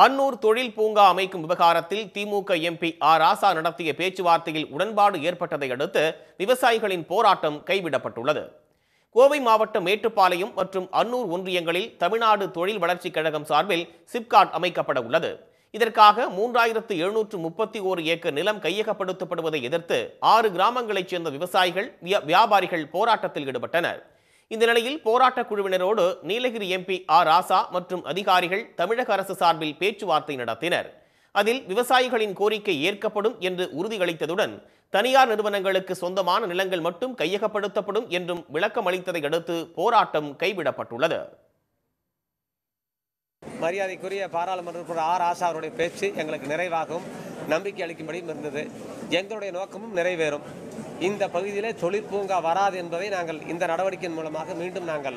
அன்னூர் தொழில் பூங்கா அமைக்கும் விவகாரத்தில் திமுக எம்பி ஆர் ராசா நடத்திய பேச்சுவார்த்தையில் உடன்பாடு ஏற்பட்டதை அடுத்து விவசாயிகளின் போராட்டம் கைவிடப்பட்டுள்ளது. கோவை மாவட்டம் மேட்டுப்பாளையம் மற்றும் அன்னூர் ஒன்றியங்களில் தமிழ்நாடு தொழில் வளர்ச்சிக் கழகம் சார்பில் சிப்காட் அமைக்கப்பட உள்ளது. இதற்காக மூன்றாயிரத்து எழுநூற்று முப்பத்தி ஓரு ஏக்கர் நிலம் கையகப்படுத்தப்படுவதை எதிர்த்து ஆறு கிராமங்களைச் சேர்ந்த விவசாயிகள் வியா- வியாபாரிகள் போராட்டத்தில் ஈடுபட்டனர். இந்த நிலையில் போராட்டக் குழுவினரோடு நீலகிரி எம்பி ஆர் ராசா மற்றும் அதிகாரிகள் தமிழக அரசு சார்பில் பேச்சுவார்த்தை நடத்தினர். அதில் விவசாயிகளின் கோரிக்கை ஏற்கப்படும் என்று உறுதியளித்ததுடன் தனியார் நிறுவனங்களுக்கு சொந்தமான நிலங்கள் மட்டும் கையகப்படுத்தப்படும் என்றும் விளக்கம் அளித்ததை அடுத்து போராட்டம் கைவிடப்பட்டுள்ளது. மரியாதைக்குரிய பாராளுமன்ற உறுப்பினர் ஆர் ஆசா அவருடைய பேச்சு எங்களுக்கு நிறைவாகவும் நம்பிக்கை அளிக்கும்படியும் இருந்தது. எங்களுடைய நோக்கமும் நிறைவேறும். இந்த பகுதியிலே தொழிற்பூங்கா வராது என்பதை நாங்கள் இந்த நடவடிக்கையின் மூலமாக மீண்டும் நாங்கள்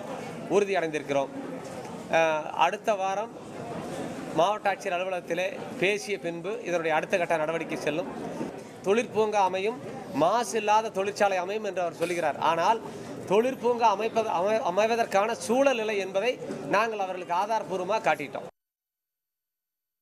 உறுதியடைந்திருக்கிறோம். அடுத்த வாரம் மாவட்ட ஆட்சியர் அலுவலகத்திலே பேசிய பின்பு இதனுடைய அடுத்த கட்ட நடவடிக்கை செல்லும். தொழிற்பூங்கா அமையும் மாசு இல்லாத தொழிற்சாலை அமையும் என்று அவர் சொல்கிறார். ஆனால் தொழிற்பூங்கா அமைப்பது அமை அமைவதற்கான சூழல் இல்லை என்பதை நாங்கள் அவர்களுக்கு ஆதாரபூர்வமாக காட்டிட்டோம்.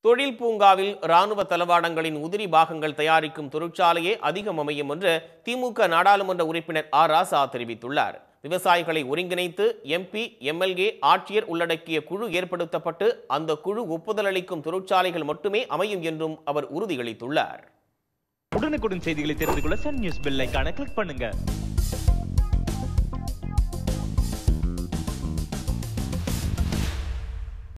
தொழில் பூங்காவில் ராணுவ தளவாடங்களின் உதிரி பாகங்கள் தயாரிக்கும் தொழிற்சாலையே அதிகம் அமையும் என்று திமுக நாடாளுமன்ற உறுப்பினர் ஆர். ராசா தெரிவித்துள்ளார். விவசாயிகளை ஒருங்கிணைத்து எம்பி எம்எல்ஏ ஆட்சியர் உள்ளடக்கிய குழு ஏற்படுத்தப்பட்டு அந்த குழு ஒப்புதல் அளிக்கும் தொழிற்சாலைகள் மட்டுமே அமையும் என்றும் அவர் உறுதியளித்துள்ளார். உடனுக்குடன் செய்திகளை தெரிந்து கொள்ள சன் நியூஸ் பெல் கிளிக் பண்ணுங்க.